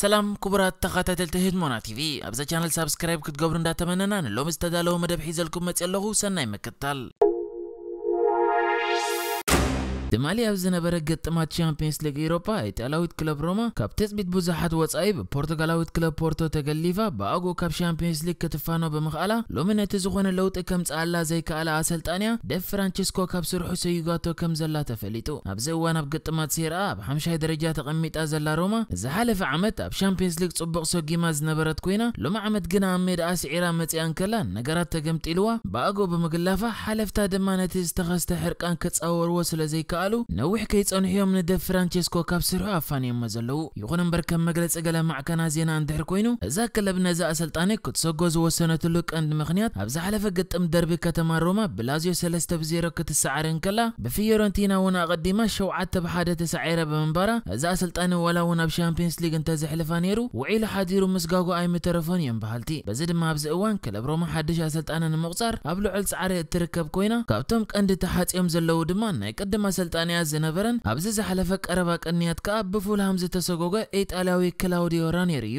سلام كبرات تخاتا تلتهد مونا تي في ابزا چانل سابسكرايب كتقبرن دا تمنانان اللوم استدالو مدبحي زلكم متسألغو سنة مكتال دمالي أبزنا برقت ما تشامبيونز ليج أوروبا إيطالويت كلوب روما كاب تثبت بزحات واتسايب بورتغالويت كلوب بورتو تغليفا باغو كاب تشامبيونز ليج كتفانو بمخالا لومينا تزخون اللوت كم تسالا زي كالا اسلطانيا ديف فرانشيسكو كاب سرحو سيغاتو كم زلا تفليتو ابزوان ابغطمات سيرا بحمشاي درجه تقميت ازلا روما زحالف عمت اب تشامبيونز ليج صبق سوغي ماز نبرت كوينا لوما عمت غنا اميد اسيرا مزيان كلا نغرات تغمطيلوا باغو بمغلافا حلفتا دمانه تستخست حرقان كتصاور وسلا زي كالا كالو نوح كي تصنحيهم ندى فرانشيسكو كابسرو عفاني مزلو يغن مبركة مغلس اقلا معكنا زينا اندهر كوينو ازاك اللبنا زا اسلطاني كو تسوغوز وسنة تلوك اند مغنيات ابزا حلفة قد ام دربي كتما روما بلازيو سلستة بزيرو كت السعرين كلا بفيورنتينا ونا قديما شو عاد تبحادة تسعيرة بمنبارا ازا اسلطاني ولا ونا بشامبينس ليغ انتازي حلفانيرو وعيل حاديرو مسقاقو اي ميترافون بهالتي بزيد ما ابزا اوان كلب روما حدش اسلطانا نمغصار ابلو عل سعري تركب كوينا كابتوم كندي تحات يمزل لو دمان نايك قدما ስልጣን ያዝ ነበረን ኣብዚ ዝሓለፈ ቀረባ ቀንያት ከዓ ብፉልሃም ዝተሰጎገ ኢጣልያዊ ክላውዲዮ ራኔሪ እዩ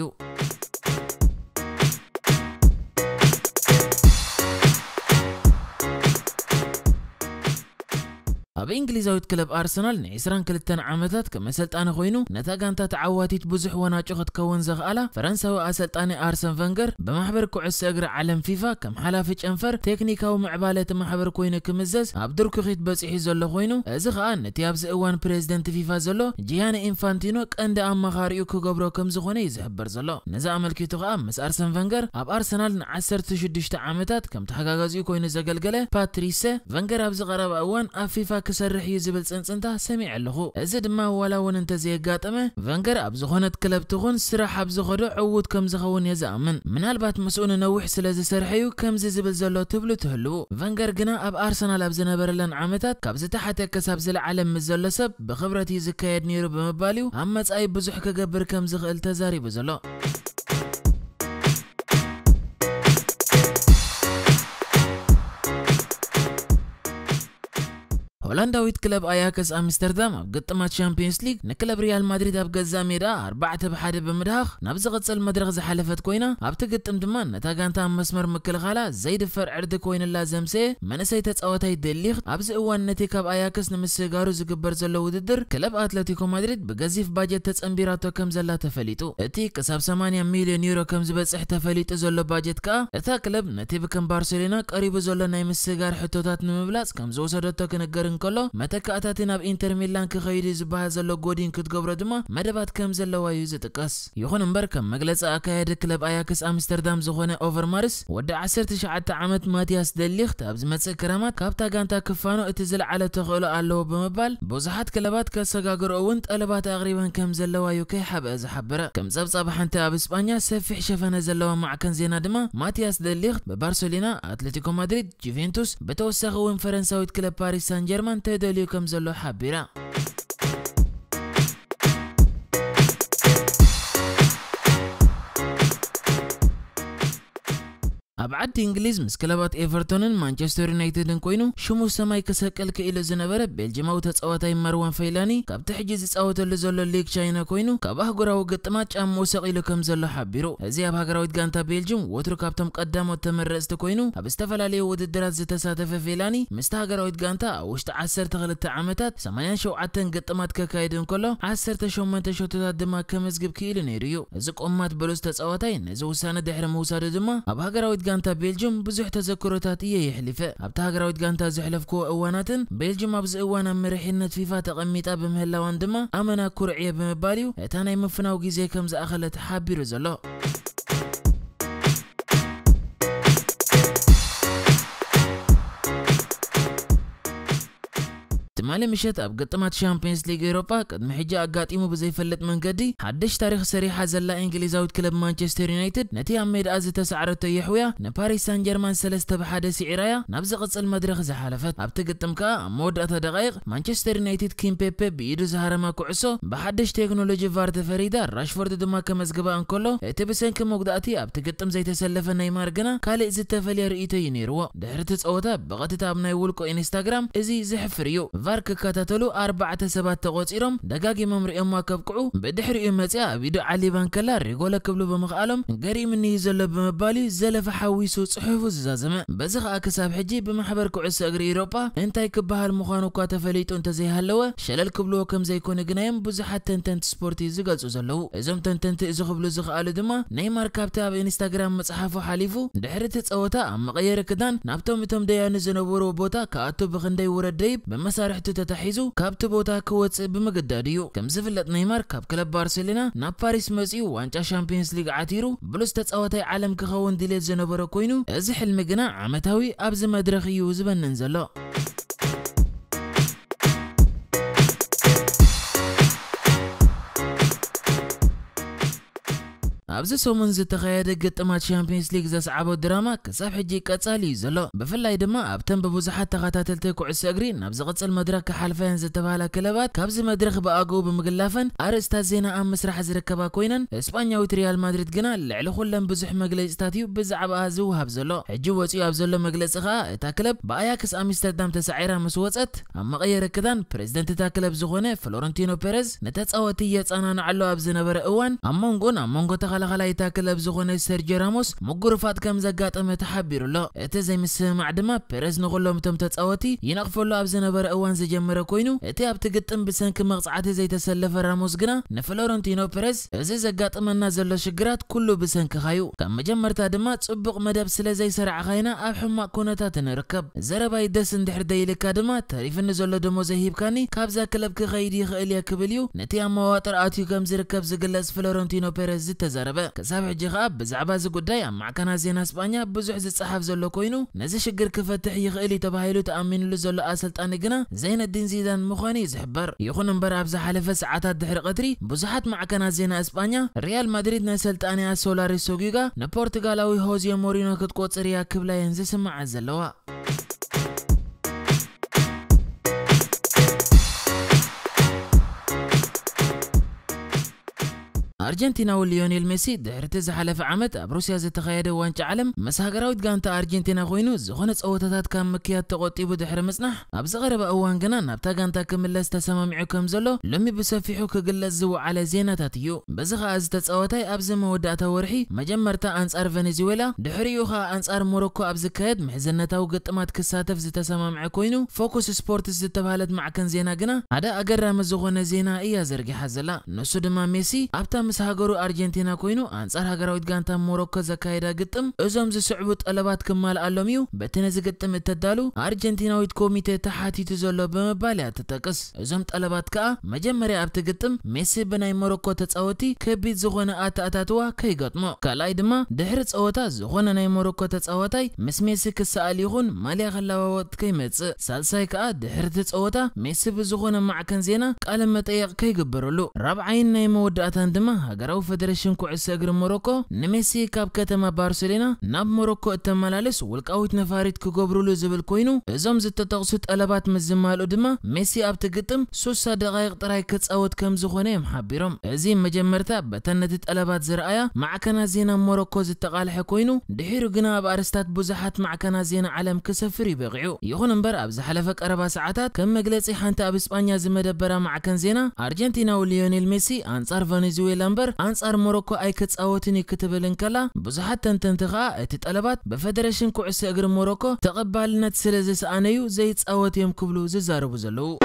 بإنجليزاዊ ክለብ ኣርሰናል ን22 ዓመታት ከመሰልጣኒ ኮይኑ ነታ ጋንታ ተዓዋቲት ብዙሕ ወናጭኸት ከውን ዘኽኣላ ፈረንሳዊ ኣሰልጣኒ ኣርሰን ቨንገር ብማሕበር ኩዕሶ እግሪ ዓለም ፊፋ ከም ሓላፊ ጨንፈር ቴክኒካዊ ምዕባለ እቲ ማሕበር ኮይኑ ክምዘዝ ኣብ ድርክኺት በፂሑ ዘሎ ኮይኑ እዚ ከዓ ነቲ ኣብዚ እዋን ፕሬዚደንት ፊፋ ዘሎ ጂያኒ ኢንፋንቲኖ ቀንዲ ኣመኻሪኡ ክገብሮ ከም ዝኾነ እዩ ዝሕበር ዘሎ ነዚ ኣመልኪቱ ከዓ ምስ ኣርሰን ቨንገር ኣብ ኣርሰናል ን16 ዓመታት ከም ተሓጋጋዚኡ ኮይኑ ዘገልገለ ፓትሪሰ ቨንገር ኣብዚ ቀረባ እዋን ኣብ ፊፋ ክስ كسرح يزبل سنسنتا سمع له ازد ما ولا ون انت زي قاتمة فانجر ابز خونت كلب تغون سرح ابز عود كم زخون يزامن من البات مسؤول نوح سلا زي سرحيو كم زبل زلو تبلو تهلو فانجر قنا اب ارسنال ابز نبر عمتات كابز تحت كساب زل عالم مزل سب بخبرتي زكايد نيرو بمباليو اما اي بزح كقبر كم زخ التزاري بزلو ሆላንዳዊት ክለብ ኣያክስ ኣምስተርዳም ኣብ ግጥማ ቻምፒየንስ ሊግ ንክለብ ሪያል ማድሪድ ኣብ ገዛ ሜዳ 4 ብ1 ብምድሃኽ ናብ ዝቐፀል መድረኽ ዝሓለፈት ኮይና ኣብቲ ግጥም ድማ ነታ ጋንታ መስመር ምክልኻላ ዘይድፈር ዕርዲ ኮይንላ ዘምስየ መንእሰይ ተፃወታይ ደሊኽ ኣብዚ እዋን ነቲ ካብ ኣያክስ ንምስጋሩ ዝግበር ዘሎ ውድድር ክለብ ኣትለቲኮ ማድሪድ ብገዚፍ ባጀት ተፀንቢራቶ ከም ዘላ ተፈሊጡ እቲ ክሳብ 80 ሚሊዮን ዩሮ ከም ዝበፅሕ ተፈሊጡ ዘሎ ባጀት ከዓ እታ ክለብ ነቲ ብከም ባርሴሎና ቀሪቡ ዘሎ ናይ ምስጋር ሕቶታት ንምብላፅ ከም ዝወሰደቶ ክንገርን كله متكأتاتنا بإنتر ميلان كخير زبها زلو قودين كتقبر دما مدبات كم زلو وايوز تقاس يخون مبركم مجلس أكايد كلب أياكس أمستردام زخونة أوفر مارس ودع عسر تشعات عامت ماتياس دليخت أبز متسكرامات كابتا غانتا كفانو اتزل على تغولو ألو بمبال بوزحات كلبات كسقاقر أونت ألبات أغريبا كم زلو وايو كي حب زحبرة كم زبزب حنتا بإسبانيا سفح شفنا زلو مع كان زينا دما ماتياس دليخت ببارسولينا أتلتيكو مدريد جيفينتوس بتوسخ وين فرنساويت كلب باريس سان جيرمان منتدى كم زلو حبيرة ሰዓት እንግሊዝ ምስ ክለባት ኤቨርቶንን ማንቸስተር ዩናይትድን ኮይኑ ሽሙ ሰማይ ክሰቀል ክኢሉ ዝነበረ ቤልጅማዊ ተፃዋታይ መርዋን ፈይላኒ ካብቲ ሕጂ ዝፃወተሉ ዘሎ ሊግ ቻይና ኮይኑ ካብ ኣህጉራዊ ግጥማት ጫም መውሰቕ ኢሉ ከም ዘሎ ሓቢሩ እዚ ኣብ ሃገራዊት ጋንታ ቤልጅም ወትሩ ካብቶም ቀዳሞት ተመረፅቲ ኮይኑ ኣብ ዝተፈላለዩ ውድድራት ዝተሳተፈ ፌላኒ ምስቲ ሃገራዊት ጋንታ ኣብ ውሽጢ 12 ዓመታት 87 ግጥማት ከካይድ እንከሎ 18 ሸቶታት ድማ ከመዝግብ ክኢሉ ነይሩ እዩ እዚ ቆማት ብሉዝ ተፃዋታይ ነዚ ውሳነ ድሕሪ ምውሳዱ ድማ ኣብ ሃገራዊት ጋንታ بلجيم بزح تذكرتات إيه يحلف أبتاجر ويدقان تزحلف كو أواناتن بلجيم أبز أوانا مرحينة فيفا تقميت أبم هلا واندما أمنا كرعية بمباليو إتانا يمفنا وقيزي كمز أخلت حابي رزلو احتمال مشت اب قطمات شامبيونز ليج اوروبا قد محجا اغاطيمو بزيفلت منقدي حدش تاريخ سريحه زلا انجليزاوي كلب مانشستر يونايتد ነቲ ኣብ ሜድኣ ዝተሰዕረቶ ይሕውያ ንፓሪስ ሳን ጀርማን ሰለስተ ብሓደ ሲዒራያ ናብ ዝቕፅል መድረኽ ዝሓለፈት ኣብቲ ግጥም ከዓ ኣብ መወዳእታ ደቃይቕ ማንቸስተር ዩናይትድ ኪም ፔፔ ብኢዱ ዝሃረማ ኩዕሶ ብሓደሽ ቴክኖሎጂ ቫር ተፈሪዳ ራሽፎርድ ድማ ከመዝግባ እንከሎ እቲ ብሰንኪ መጉዳእቲ ኣብቲ ግጥም ዘይተሰለፈ ናይማር ግና ካልእ ዝተፈልየ ርእቶ እዩ ነይርዎ ድሕሪ እቲ ፀወታ ብቐጥታ ኣብ ናይ ውልቆ ኢንስታግራም እዚ ዝሕፍር እዩ ምኽባር ክከታተሉ ኣርባዕተ ሰባት ተቖፂሮም ደጋጊሞም ሪኦማ ከብቅዑ ብድሕሪኡ መፅያ ኣብ ኢዱ ዓሊባን ከላ ሪጎለ ክብሉ ብምኽኣሎም ገሪምኒ እዩ ዘሎ ብምባል እዩ ዘለፈ ሓዊሱ ፅሑፉ ዝዛዘመ በዚ ከዓ ክሳብ ሕጂ ብማሕበር ኩዕሶ እግሪ ኢሮጳ እንታይ ክበሃል ምዃኑ እኳ ተፈሊጡ እንተዘይሃለወ ሸለል ክብልዎ ከም ዘይኮነ ግናዮም ብዙሓት ተንተንቲ ስፖርቲ ዝገልፁ ዘለዉ እዞም ተንተንቲ እዚ ክብሉ ዝኽኣሉ ድማ ነይማር ካብቲ ኣብ ኢንስታግራም መፅሓፉ ሓሊፉ ድሕሪ እቲ ፀወታ ኣብ መቐየሪ ክዳን ናብቶም እቶም ደያኑ ዝነበርዎ ቦታ ክኣቱ ብክንደይ ውረድ ደይብ ብመሳር مسارح تتحيزو كابت بوتا كوتس بمقداديو كم زفلت نيمار كاب كلب بارسلينا ناب فاريس مسيو وانجا شامبينز ليغ عاتيرو بلوس تتساواتي عالم كخوان ديليت زنوبرو كوينو ازح المقنا عمتاوي ابز مدرخيو زبن ننزلو ابز سومن زتغير قطما تشامبيونز ليغ زصعبو دراما كصاف حجي كصالي زلو بفلاي دما ابتن ببوزحات تغاتاتل تكو عسغري نابز قصل مدرك حلفين زتبالا كلبات كابز مدرك باقو بمغلافن ارستا زينا ام مسرح زركبا كوينن اسبانيا وريال مدريد غنا لعلو كلن بزح مغلي ستاتيو بزعب ازو هابزلو حجي وصيو ابزلو مغلصخا تا كلب باياكس امستردام تسعيره مسوصت اما غير كدان بريزيدنت تا كلب زغونه فلورنتينو بيريز نتاصوتي يصانان علو ابز نبر اوان امونغون امونغو تخلا ኻልኣይ ክለብ ዝኾነ ሰርጂ ራሞስ ምጉርፋጥ ከም ዘጋጠመ ተሓቢሩ ኣሎ እቲ ዘይምስምማዕ ድማ ፔሬዝ ንኹሎም እቶም ተፃወቲ ይነቕፈሉ ኣብ ዝነበረ እዋን ዝጀመረ ኮይኑ እቲ ኣብቲ ግጥም ብሰንኪ መቕፃዕቲ ዘይተሰለፈ ራሞስ ግና ንፍሎረንቲኖ ፔሬዝ እዚ ዘጋጥመና ዘሎ ሽግራት ኩሉ ብሰንኪኻ እዩ ካብ መጀመርታ ድማ ፅቡቕ መደብ ስለ ዘይሰራዕኻይና ኣብ ሕማቅ ኩነታት ንርከብ ዘረባይ ደስ እንድሕር ደይልካ ድማ ተሪፍኒ ዘሎ ደሞ ዘይሂብካኒ ካብዛ ክለብ ክኸይድ ይኽእል እየ ክብል እዩ ነቲ ኣብ መዋጥር ኣትዩ ከም ዝርከብ ዝግለጽ ፍሎረንቲኖ ፔሬዝ ዝተዛረበ ዝዛረበ ክሳብ ሕጂ ከዓ ብዛዕባ እዚ ጉዳይ ኣብ ማዕከና ዜና ስጳኛ ብዙሕ ዝፀሓፍ ዘሎ ኮይኑ ነዚ ሽግር ክፈትሕ ይኽእል እዩ ተባሂሉ ተኣሚንሉ ዘሎ ኣሰልጣኒ ግና ዘይነዲን ዚዳን ምዃኑ እዩ ዝሕበር ይኹን እምበር ኣብ ዝሓለፈ ሰዓታት ድሕሪ ቀትሪ ብዙሓት ማዕከናት ዜና እስጳኛ ሪያል ማድሪድ ናይ ሰልጣንያ ሶላሪስ ሰጊጋ ንፖርቱጋላዊ ሆዜ ሞሪኖ ክትቆፅር እያ ክብላ የን ዝስማዓት ዘለዋ ኣርጀንቲና እውን ሊዮኔል ሜሲ ድሕሪ እቲ ዝሓለፈ ዓመት ኣብ ሩስያ ዝተኸየደ ዋንጫ ዓለም ምስ ሃገራዊት ጋንታ ኣርጀንቲና ኮይኑ ዝኾነ ፀወታታት ካብ ምክያድ ተቆጢቡ ድሕሪ ምጽናሕ ኣብ ዝቐረበ እዋን ግና ናብታ ጋንታ ክምለስ ተሰማሚዑ ከም ዘሎ ሎሚ ብሰፊሑ ክግለጽ ዝወዓለ ዜናታት እዩ በዚ ከዓ ዝተፀወታይ ኣብዚ መወዳእታ ወርሒ መጀመርታ ኣንጻር ቨኔዙዌላ ድሕሪኡ ከዓ ኣንጻር ሞሮኮ ኣብ ዝካየድ ምሕዝነታዊ ግጥማት ክሳተፍ ዝተሰማምዐ ኮይኑ ፎኩስ ስፖርትስ ዝተባህለት ማዕከን ዜና ግና ሓደ ኣገራሚ ዝኾነ ዜና እያ ዘርጊሓ ዘላ ንሱ ድማ ሜሲ ኣብታ ምስ ሃገሩ ኣርጀንቲና ኮይኑ ኣንጻር ሃገራዊት ጋንታ ሞሮኮ ዘካየዳ ግጥም እዞም ዝስዕቡ ጠለባት ክማል ኣሎም እዩ በቲ ነዚ ግጥም እተዳሉ ኣርጀንቲናዊት ኮሚቴ ተሓቲቱ ዘሎ ብምባል እያ ትጠቅስ እዞም ጠለባት ከኣ መጀመርያ ኣብቲ ግጥም ሜሲ ብናይ ሞሮኮ ተፃወቲ ከቢድ ዝኾነ ኣተኣታትዋ ከይገጥሞ ካልኣይ ድማ ድሕሪ ፀወታ ዝኾነ ናይ ሞሮኮ ተፃወታይ ምስ ሜሲ ክሰኣል ይኹን ማልያ ከለዋወጥ ከይመፅእ ሳልሳይ ከዓ ድሕርቲ ፀወታ ሜሲ ብዝኾነ ማዕከን ዜና ቃለ መጠየቕ ከይግበረሉ ራብዓይን ናይ መወዳእታን ድማ هجروا فدرشن كعساجر موروكو نمسي كاب كتما بارسلينا ناب موروكو التملالس والكاوت نفاريت كجبرو لزبل كوينو زم زت تقصت ألبات مزما الأدمة ميسي أب تقدم سوسا دقائق طراي كتس أوت كم زخونيم حبيرم زين مجمرتا بتنت ألبات زرعيا مع كنا زينا موروكو زت تقال حكوينو دحير جنا بارستات بزحت مع كنا زينا علم كسفري بغيو يخون بر أبز حلفك أربع ساعات كم مجلس إحنا تاب إسبانيا زمدبرا مع كنا زينا أرجنتينا وليونيل ميسي أنصار فنزويلا امبر انصار موروكو اي كتصاوتني كتبلن كلا بزحت تنتخا اي طلبات بفدرشن كعس اغر موروكو تقبالنت سلازس انيو زيت صاوت يم كبلو زاربو زلو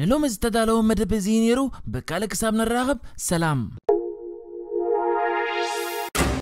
ንሎሚ ዝተዳለወ መደብ እዚ ነይሩ ብካልእ ክሳብ ንራኸብ ሰላም